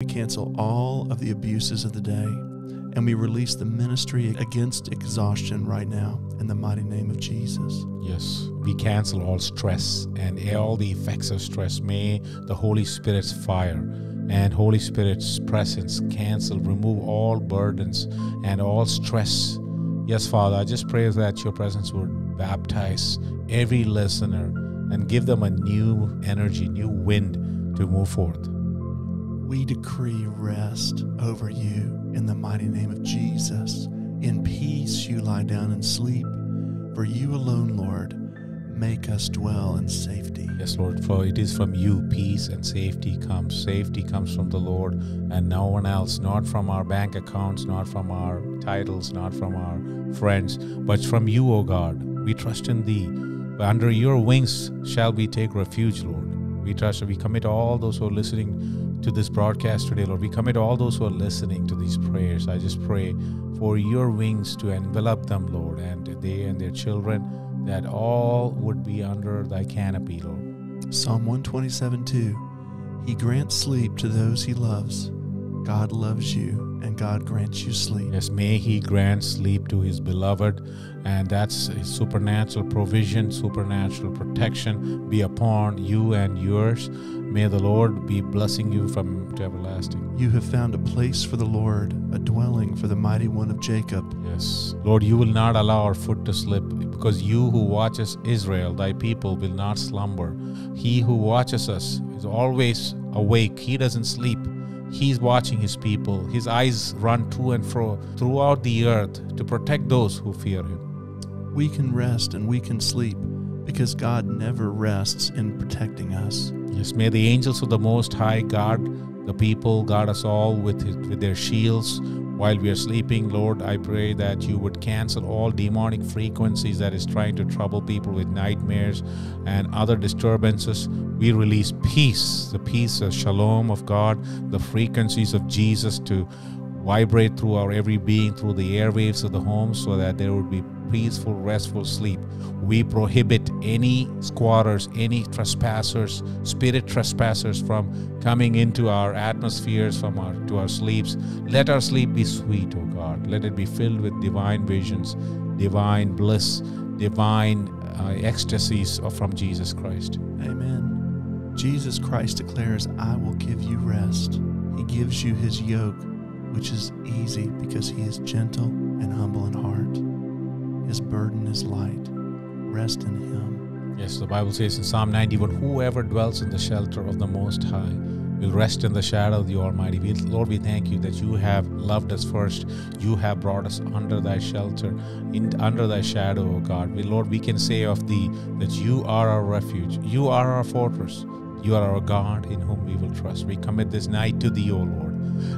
We cancel all of the abuses of the day and we release the ministry against exhaustion right now in the mighty name of Jesus. Yes, we cancel all stress and all the effects of stress. May the Holy Spirit's fire and Holy Spirit's presence cancel, remove all burdens and all stress. Yes, Father, I just pray that your presence would baptize every listener and give them a new energy, new wind to move forth. We decree rest over you in the mighty name of Jesus. In peace you lie down and sleep. For you alone, Lord, make us dwell in safety. Yes, Lord, for it is from you peace and safety comes. Safety comes from the Lord and no one else, not from our bank accounts, not from our titles, not from our friends, but from you, O God. We trust in thee. Under your wings shall we take refuge, Lord. We trust we commit all those who are listening to this broadcast today, Lord. We commit all those who are listening to these prayers. I just pray for your wings to envelop them, Lord, and they and their children, that all would be under thy canopy, Lord. Psalm 127 2. He grants sleep to those he loves. God loves you, and God grants you sleep. Yes, may He grant sleep to His beloved, and that's supernatural provision, supernatural protection be upon you and yours. May the Lord be blessing you from to everlasting. You have found a place for the Lord, a dwelling for the mighty one of Jacob. Yes. Lord, you will not allow our foot to slip, because you who watches Israel, thy people, will not slumber. He who watches us is always awake, he doesn't sleep. He's watching his people. His eyes run to and fro throughout the earth to protect those who fear him. We can rest and we can sleep because God never rests in protecting us. Yes, may the angels of the Most High guard the people, guard us all with, his, with their shields while we are sleeping. Lord, I pray that you would cancel all demonic frequencies that is trying to trouble people with nightmares and other disturbances. We release peace, the peace, of shalom of God, the frequencies of Jesus to vibrate through our every being, through the airwaves of the home, so that there would be peaceful, restful sleep. We prohibit any squatters, any trespassers, spirit trespassers from coming into our atmospheres, from our to our sleeps. Let our sleep be sweet, O God. Let it be filled with divine visions, divine bliss, divine uh, ecstasies from Jesus Christ. Amen. Jesus Christ declares, I will give you rest. He gives you his yoke, which is easy because he is gentle and humble in heart. His burden is light. Rest in him. Yes, the Bible says in Psalm 91 Whoever dwells in the shelter of the Most High will rest in the shadow of the Almighty. We, Lord, we thank you that you have loved us first. You have brought us under thy shelter, in under thy shadow, O God. We, Lord, we can say of thee that you are our refuge, you are our fortress. You are our God in whom we will trust. We commit this night to thee, O Lord.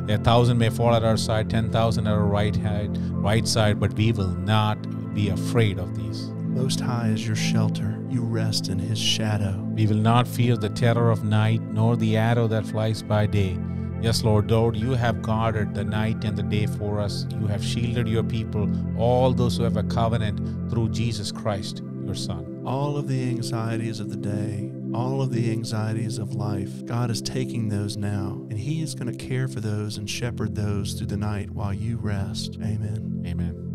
A thousand may fall at our side, ten thousand at our right side, right side, but we will not be afraid of these. Most High is your shelter. You rest in His shadow. We will not fear the terror of night, nor the arrow that flies by day. Yes, Lord, Lord, you have guarded the night and the day for us. You have shielded your people, all those who have a covenant through Jesus Christ, your Son. All of the anxieties of the day, all of the anxieties of life, God is taking those now, and He is going to care for those and shepherd those through the night while you rest. Amen. Amen.